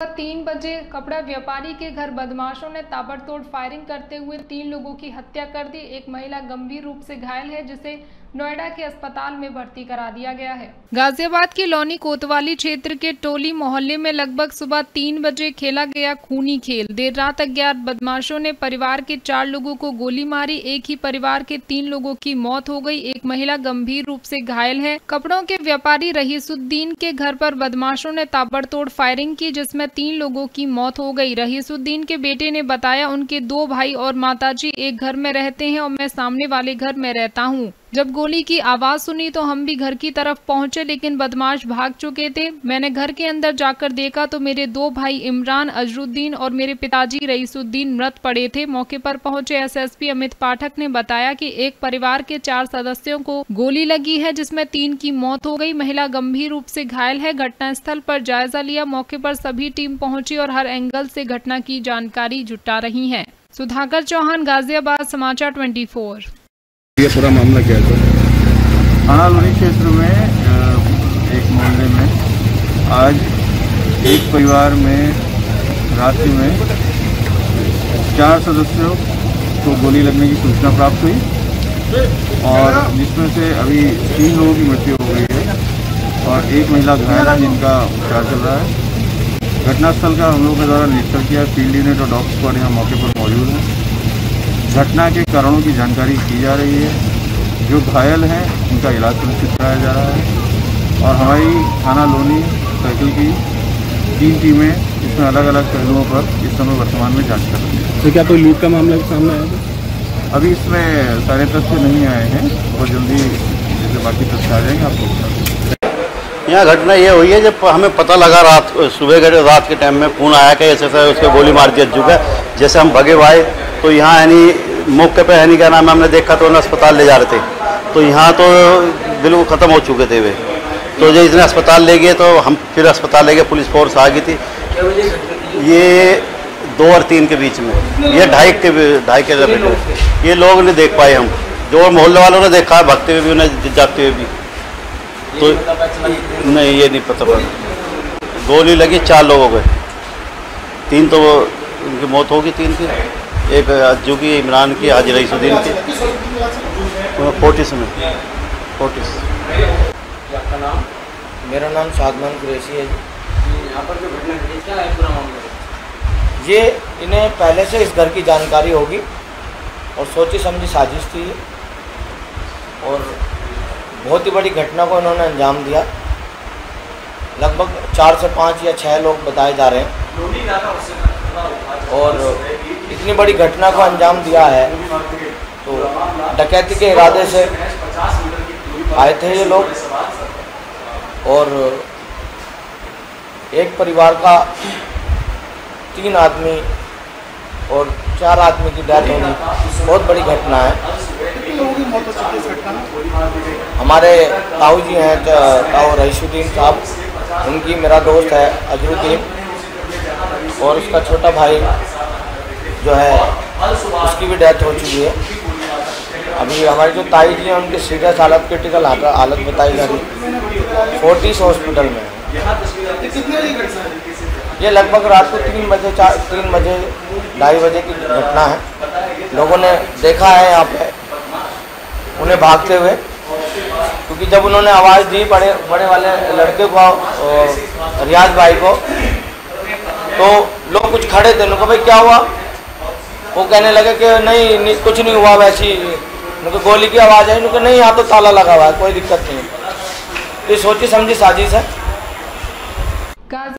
तीन बजे कपड़ा व्यापारी के घर बदमाशों ने ताबड़तोड़ फायरिंग करते हुए तीन लोगों की हत्या कर दी। एक महिला गंभीर रूप से घायल है, जिसे नोएडा के अस्पताल में भर्ती करा दिया गया है। गाजियाबाद के लौनी कोतवाली क्षेत्र के टोली मोहल्ले में लगभग सुबह तीन बजे खेला गया खूनी खेल। देर रात अज्ञात बदमाशों ने परिवार के चार लोगों को गोली मारी। एक ही परिवार के तीन लोगों की मौत हो गई। एक महिला गंभीर रूप से घायल है। कपड़ों के व्यापारी रहीसुद्दीन के घर पर बदमाशों ने ताबड़तोड़ फायरिंग की, जिसमें तीन लोगों की मौत हो गई। रहीसुद्दीन के बेटे ने बताया, उनके दो भाई और माताजी एक घर में रहते हैं और मैं सामने वाले घर में रहता हूँ। जब गोली की आवाज़ सुनी तो हम भी घर की तरफ़ पहुँचे, लेकिन बदमाश भाग चुके थे। मैंने घर के अंदर जाकर देखा तो मेरे दो भाई इमरान अजरुद्दीन और मेरे पिताजी रईसुद्दीन मृत पड़े थे। मौके पर पहुँचे एसएसपी अमित पाठक ने बताया कि एक परिवार के चार सदस्यों को गोली लगी है, जिसमें तीन की मौत हो गई। महिला गंभीर रूप से घायल है। घटनास्थल पर जायजा लिया। मौके पर सभी टीम पहुँची और हर एंगल से घटना की जानकारी जुटा रही है। सुधाकर चौहान, गाजियाबाद, समाचार ट्वेंटी ये पूरा मामला क्या था थाना लोनी क्षेत्र में एक मामले में आज एक परिवार में, रात्रि में चार सदस्यों को गोली लगने की सूचना प्राप्त हुई और जिसमें से अभी तीन लोगों की मृत्यु हो गई है और एक महिला घायल है जिनका उपचार चल रहा है। घटनास्थल का हम लोगों के द्वारा निरीक्षण किया, फ़ील्ड यूनिट और डॉग स्क्वाड यहाँ मौके पर मौजूद है। घटना के कारणों की जानकारी की जा रही है। जो घायल हैं उनका इलाज सुनिश्चित कराया जा रहा है। और हमारी थाना लोनी सर्किल की तीन टीमें इसमें अलग अलग पहलुओं पर इस समय वर्तमान में जाँच कर रही है। तो क्या कोई लूट का मामला सामने आया? अभी इसमें सारे तथ्य नहीं आए हैं। बहुत जल्दी जैसे बाकी तथ्य आ जाएँगे आपको यहाँ घटना ये हुई है, जब हमें पता लगा रात, सुबह के रात के टाइम में फ़ोन आया कि ऐसे ऐसे उसके गोली मार दिया चुका जैसे हम भगे भाई तो यहाँ यानी मौके पे नहीं क्या नाम हमने देखा तो उन्हें अस्पताल ले जा रहे थे। तो यहाँ तो बिल्कुल ख़त्म हो चुके थे वे। तो जब इसने अस्पताल ले गए तो हम फिर अस्पताल ले गए, पुलिस फोर्स आ गई थी। ये दो और तीन के बीच में, ये ढाई के ढाई के ये लोग नहीं देख पाए हम। जो मोहल्ले वालों ने देखा भगते हुए भी, उन्हें जाते हुए भी। तो नहीं ये नहीं पता पड़ा गोली लगी चार लोगों को तीन तो उनकी मौत होगी तीन की। एक अज्जू की इमरान की हाजी रईसुद्दीन की। फोर्टिस में। फोर्टिस। नाम मेरा नाम सादमान कुरैशी है जी। यहाँ पर जो घटना घटी क्या है पूरा मामला? ये इन्हें पहले से इस घर की जानकारी होगी और सोची समझी साजिश थी। और बहुत ही बड़ी घटना को इन्होंने अंजाम दिया। लगभग चार से पाँच या छः लोग बताए जा रहे हैं। और इतनी बड़ी घटना को अंजाम दिया है। तो डकैती के इरादे से आए थे ये लोग। और एक परिवार का तीन आदमी और चार आदमी की डेथ होनी। बहुत बड़ी घटना है। हमारे ताऊ जी हैं ताऊ रईसुद्दीन साहब। उनकी मेरा दोस्त है अजरुद्दीन। और उसका छोटा भाई जो है उसकी भी डेथ हो चुकी है। अभी हमारी जो ताई जी हैं उनकी सीरियस हालत क्रिटिकल हालत बताई जा रही फोर्टिस हॉस्पिटल में। ये लगभग रात को तीन बजे चार तीन बजे ढाई बजे की घटना है। लोगों ने देखा है यहाँ पे। उन्हें भागते हुए क्योंकि जब उन्होंने आवाज़ दी बड़े बड़े वाले लड़के को रियाज भाई को तो लोग कुछ खड़े थे उनको भाई क्या हुआ? वो कहने लगे कि नहीं, नहीं कुछ नहीं हुआ वैसी उनको गोली की आवाज़ आई उनको नहीं यहाँ तो ताला लगा हुआ है कोई दिक्कत नहीं। ये सोची समझी साजिश है।